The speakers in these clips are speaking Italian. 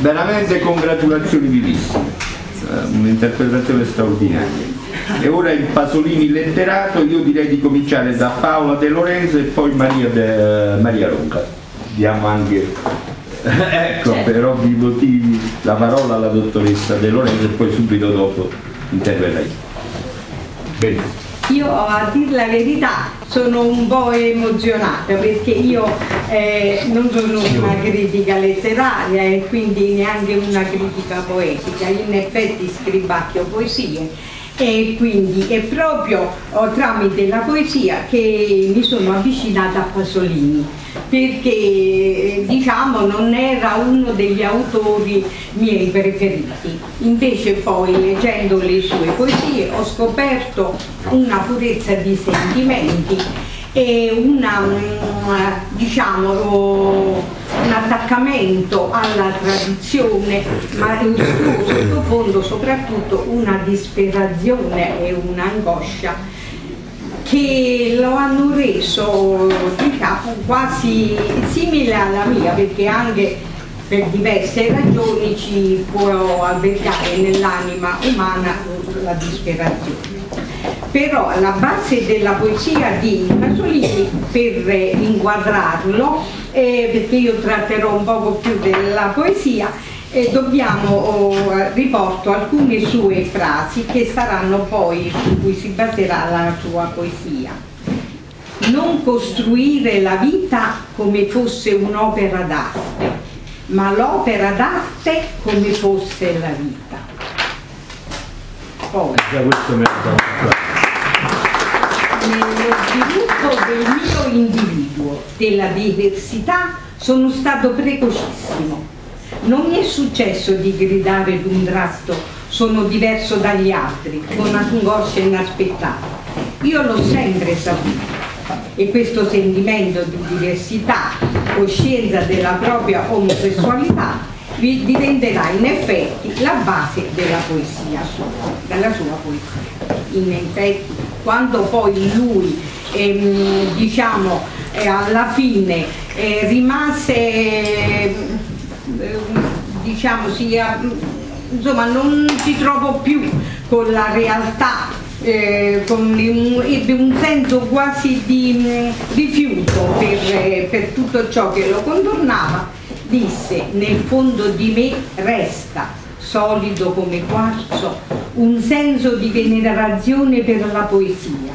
veramente congratulazioni vivissime, eh, un'interpretazione straordinaria. E ora il Pasolini letterato, io direi di cominciare da Paola De Lorenzo e poi Maria, De, Maria Ronca. Diamo anche, ecco, certo. per ovvi motivi, la parola alla dottoressa De Lorenzo e poi subito dopo interverrà io. Bene. Io a dir la verità sono un po' emozionata perché io eh, non sono una critica letteraria e quindi neanche una critica poetica, in effetti scribacchio poesie e quindi è proprio oh, tramite la poesia che mi sono avvicinata a Pasolini perché diciamo non era uno degli autori miei preferiti. Invece poi leggendo le sue poesie ho scoperto una purezza di sentimenti e una, diciamo, un attaccamento alla tradizione, ma il suo sottofondo soprattutto una disperazione e un'angoscia che lo hanno reso diciamo, quasi simile alla mia perché anche per diverse ragioni ci può albergare nell'anima umana la disperazione però alla base della poesia di Pasolini per inquadrarlo eh, perché io tratterò un poco più della poesia eh, dobbiamo oh, riporto alcune sue frasi che saranno poi su cui si baserà la sua poesia. Non costruire la vita come fosse un'opera d'arte ma l'opera d'arte come fosse la vita poi nello sviluppo del mio individuo, della diversità, sono stato precocissimo. Non mi è successo di gridare d'un tratto sono diverso dagli altri, con angoscia inaspettata. Io l'ho sempre saputo e questo sentimento di diversità, coscienza della propria omosessualità, vi diventerà in effetti la base della poesia sua, della sua poesia. In effetti quando poi lui ehm, diciamo eh, alla fine eh, rimase eh, diciamo si, insomma non si trovò più con la realtà eh, con ebbe un senso quasi di mh, mm, rifiuto per, eh, per tutto ciò che lo contornava disse nel fondo di me resta solido come quarzo, un senso di venerazione per la poesia,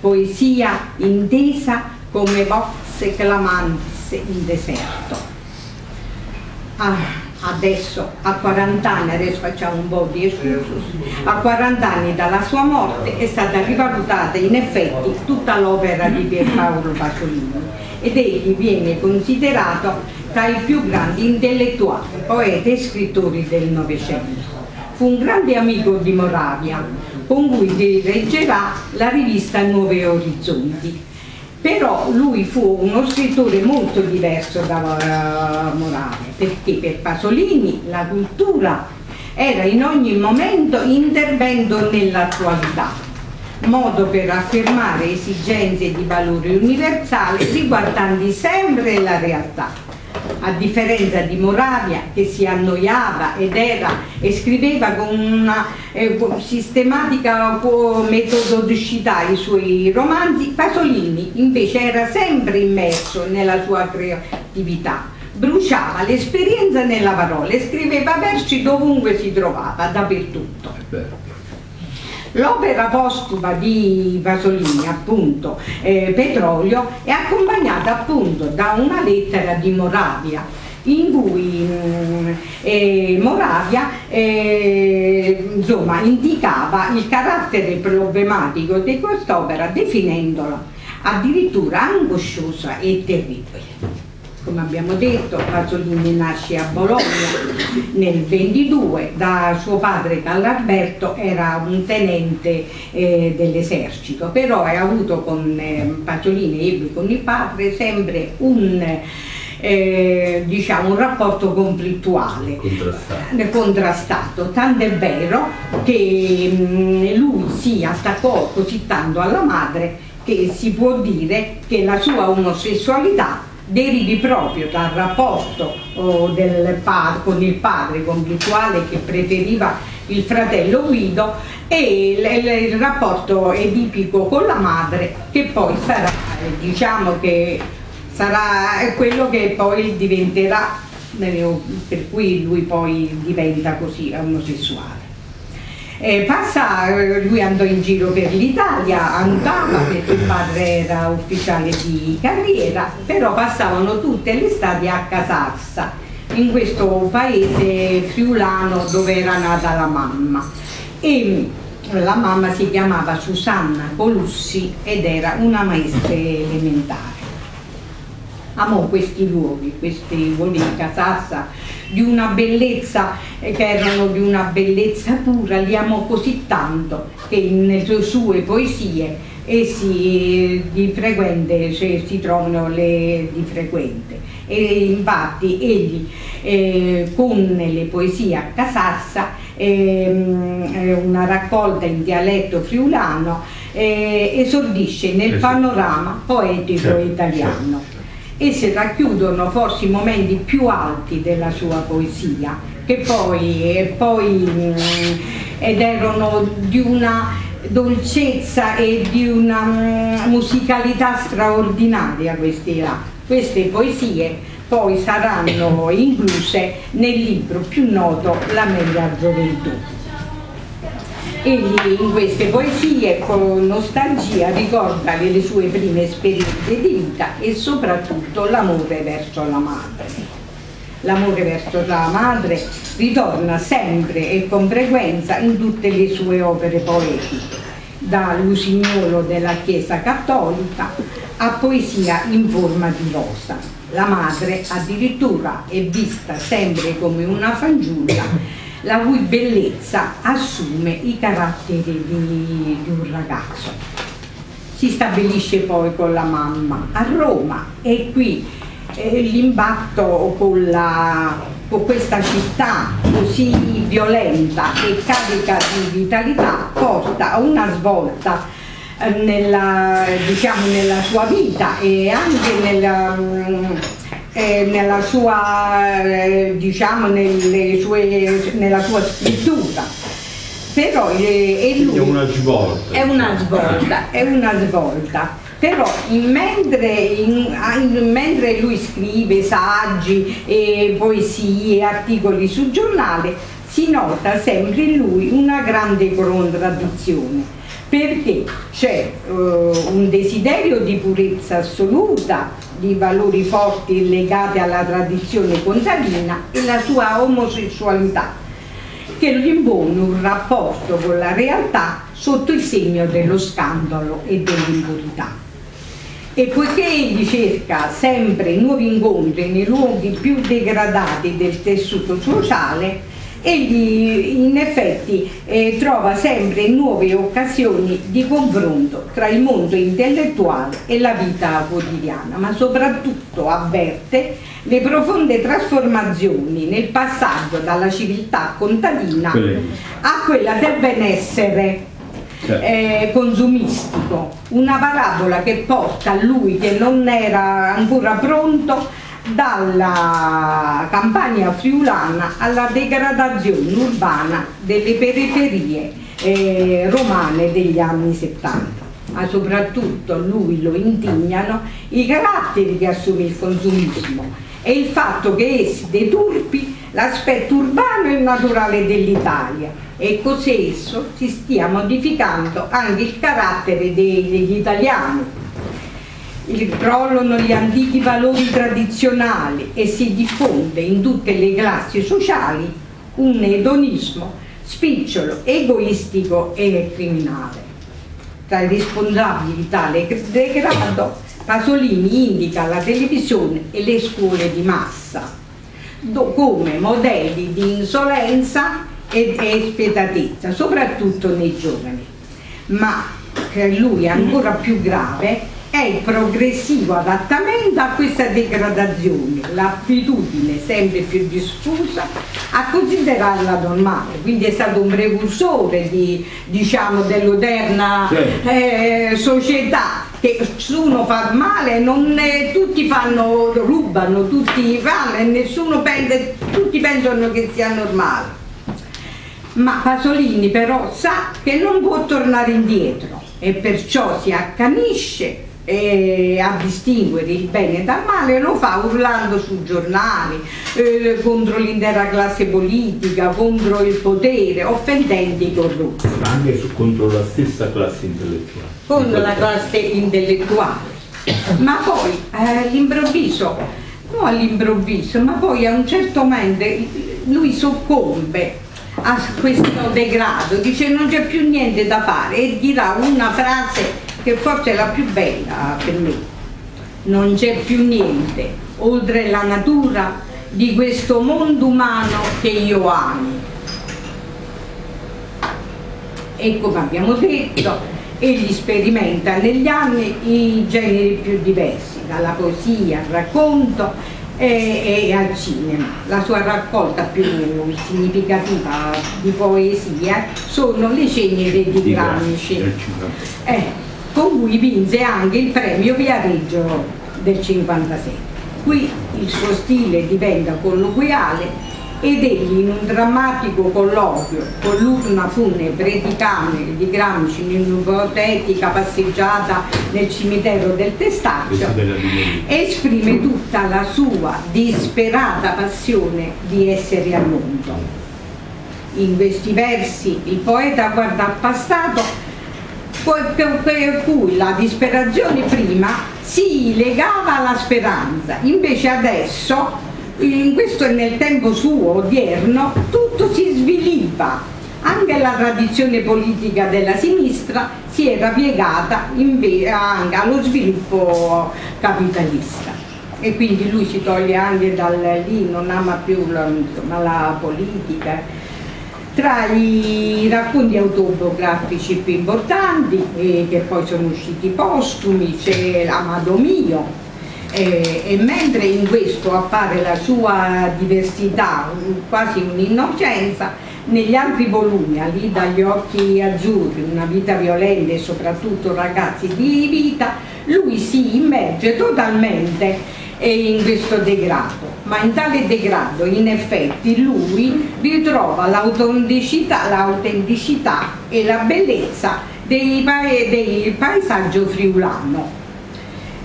poesia intesa come vox clamantis in deserto. Ah, adesso a 40 anni, adesso facciamo un po' di excursus, a 40 anni dalla sua morte è stata rivalutata in effetti tutta l'opera di Pierpaolo Pasolini. Ed egli viene considerato tra i più grandi intellettuali, poeti e scrittori del Novecento. Fu un grande amico di Moravia, con cui direggerà la rivista Nuovi Orizzonti. Però lui fu uno scrittore molto diverso da uh, Moravia, perché per Pasolini la cultura era in ogni momento intervento nell'attualità, modo per affermare esigenze di valore universale riguardanti sempre la realtà a differenza di Moravia che si annoiava ed era e scriveva con una eh, sistematica metodicità i suoi romanzi, Pasolini invece era sempre immerso nella sua creatività bruciava l'esperienza nella parola e scriveva versi dovunque si trovava, dappertutto. L'opera postuma di Pasolini, appunto, eh, Petrolio, è accompagnata appunto da una lettera di Moravia in cui mm, eh, Moravia eh, insomma, indicava il carattere problematico di quest'opera definendola addirittura angosciosa e terribile come abbiamo detto, Pasolini nasce a Bologna nel 22, da suo padre Callarberto era un tenente eh, dell'esercito, però ha avuto con eh, Pasolini ebbe con il padre sempre un eh, diciamo un rapporto conflittuale. Contrastato, contrastato. Tanto è vero che mh, mm, lui si attaccò così tanto alla madre che si può dire che la sua omosessualità derivi proprio dal rapporto oh, del padre, con il padre conflittuale che preferiva il fratello Guido e il, il, rapporto edipico con la madre che poi sarà, diciamo che sarà quello che poi diventerà, per cui lui poi diventa così omosessuale. Eh, passa, lui andò in giro per l'Italia, andava perché il padre era ufficiale di carriera, però passavano tutte le estati a Casarsa, in questo paese friulano dove era nata la mamma. E la mamma si chiamava Susanna Colussi ed era una maestra elementare amò questi luoghi, questi luoghi di Casassa, di una bellezza, eh, che erano di una bellezza pura, li amò così tanto che nelle sue poesie essi di frequente, cioè, si trovano le di frequente. E infatti egli eh, con le poesie a Casassa, eh, una raccolta in dialetto friulano, eh, esordisce nel panorama poetico certo, italiano. Esse racchiudono forse i momenti più alti della sua poesia, che poi, poi mm, ed erano di una dolcezza e di una mm, musicalità straordinaria queste, queste poesie poi saranno incluse nel libro più noto La meglio gioventù. Egli in queste poesie con nostalgia ricorda le sue prime esperienze di vita e soprattutto l'amore verso la madre. L'amore verso la madre ritorna sempre e con frequenza in tutte le sue opere poetiche, da Lusignolo della Chiesa Cattolica a poesia in forma di rosa. La madre addirittura è vista sempre come una fanciulla la cui bellezza assume i caratteri di, di un ragazzo. Si stabilisce poi con la mamma a Roma e qui eh, l'impatto con, con, questa città così violenta e carica di vitalità porta a una svolta eh, nella, diciamo, nella sua vita e anche nella, mm, eh, nella, sua, eh, diciamo, sue, nella sua scrittura. Però eh, lui, è una svolta. È una svolta, è una svolta. Però in mentre, in, in, mentre, lui scrive saggi, e poesie, articoli sul giornale, si nota sempre in lui una grande contraddizione perché c'è uh, un desiderio di purezza assoluta di valori forti legati alla tradizione contadina e la sua omosessualità, che gli impone un rapporto con la realtà sotto il segno dello scandalo e dell'impurità. E poiché egli cerca sempre nuovi incontri nei luoghi più degradati del tessuto sociale, egli in effetti eh, trova sempre nuove occasioni di confronto tra il mondo intellettuale e la vita quotidiana, ma soprattutto avverte le profonde trasformazioni nel passaggio dalla civiltà contadina a quella del benessere certo. eh, consumistico, una parabola che porta a lui che non era ancora pronto dalla campagna friulana alla degradazione urbana delle periferie eh, romane degli anni 70 ma soprattutto lui lo indignano i caratteri che assume il consumismo e il fatto che essi deturpi l'aspetto urbano e naturale dell'Italia. E così esso si stia modificando anche il carattere degli italiani crollano gli antichi valori tradizionali e si diffonde in tutte le classi sociali un edonismo spicciolo, egoistico e criminale. Tra i responsabili di tale degrado Pasolini indica la televisione e le scuole di massa come modelli di insolenza ed spietatezza, soprattutto nei giovani. Ma per lui è ancora più grave è il progressivo adattamento a questa degradazione, l'attitudine sempre più diffusa a considerarla normale, quindi è stato un precursore di, diciamo, dell'odierna eh, società che nessuno fa male, non, eh, tutti fanno, rubano, tutti fanno e nessuno pensa, tutti pensano che sia normale. Ma Pasolini però sa che non può tornare indietro e perciò si accanisce eh, a distinguere il bene dal male lo fa urlando sui giornali eh, contro l'intera classe politica, contro il potere, offendendo i corrotti. Anche su, contro la stessa classe intellettuale. Contro la classe intellettuale. Ma poi eh, all'improvviso, non all'improvviso, ma poi a un certo momento lui soccombe a questo degrado, dice non c'è più niente da fare e dirà una frase che forse è la più bella per me. Non c'è più niente oltre la natura di questo mondo umano che io amo. E come abbiamo detto, egli sperimenta negli anni i generi più diversi, dalla poesia al racconto e, e, al cinema. La sua raccolta più significativa di poesia sono le ceneri di, Gramsci. Eh, con cui vinse anche il premio Viareggio del 56. Qui il suo stile diventa colloquiale ed egli in un drammatico colloquio con l'urna funebre di camere di Gramsci in un'ipotetica passeggiata nel cimitero del Testaccio esprime tutta la sua disperata passione di essere al mondo. In questi versi il poeta guarda al passato per cui la disperazione prima si legava alla speranza, invece adesso, in questo nel tempo suo odierno, tutto si sviliva. Anche la tradizione politica della sinistra si era piegata anche allo sviluppo capitalista e quindi lui si toglie anche dal lì, non ama più la, la politica tra i racconti autobiografici più importanti, eh, che poi sono usciti postumi, c'è Amado Mio, eh, e mentre in questo appare la sua diversità, quasi un'innocenza, negli altri volumi, lì dagli occhi azzurri, una vita violenta e soprattutto ragazzi di vita, lui si immerge totalmente in questo degrado, ma in tale degrado in effetti lui ritrova l'autenticità, e la bellezza dei, del paesaggio friulano.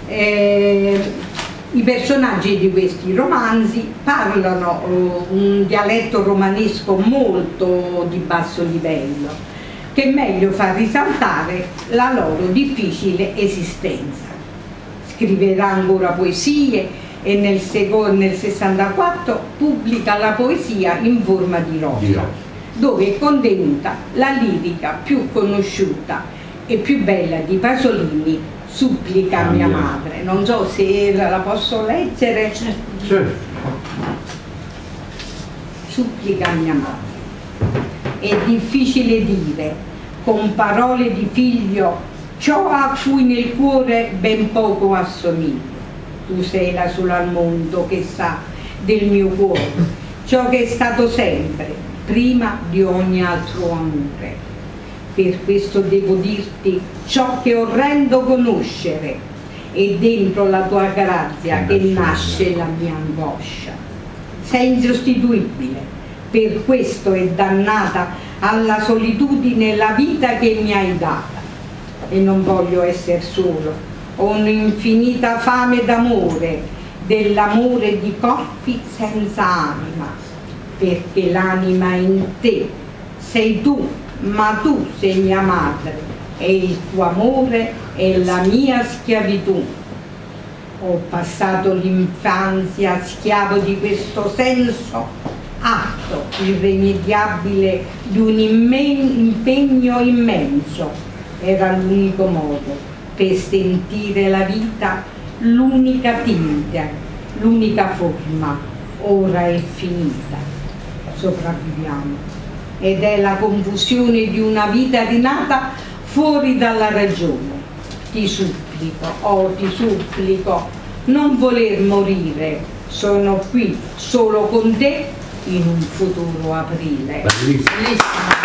Eh, I personaggi di questi romanzi parlano uh, un dialetto romanesco molto di basso livello, che meglio fa risaltare la loro difficile esistenza scriverà ancora poesie e nel, nel 64 pubblica la poesia in forma di rosa, dove è contenuta la lirica più conosciuta e più bella di Pasolini, Supplica ah, mia madre. Non so se la posso leggere. Certo. Supplica mia madre. È difficile dire, con parole di figlio ciò a cui nel cuore ben poco assomiglia. Tu sei la sola al mondo che sa del mio cuore, ciò che è stato sempre, prima di ogni altro amore. Per questo devo dirti ciò che orrendo conoscere e dentro la tua grazia che nasce la mia angoscia. Sei insostituibile, per questo è dannata alla solitudine la vita che mi hai data e non voglio essere solo, ho un'infinita fame d'amore, dell'amore di corpi senza anima, perché l'anima è in te, sei tu, ma tu sei mia madre e il tuo amore è la mia schiavitù. Ho passato l'infanzia schiavo di questo senso atto irremediabile di un impegno immenso era l'unico modo per sentire la vita, l'unica tinta, l'unica forma, ora è finita, sopravviviamo. Ed è la confusione di una vita rinata fuori dalla ragione. Ti supplico, oh ti supplico, non voler morire, sono qui solo con te in un futuro aprile. Bellissimo. Bellissimo.